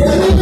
Yeah.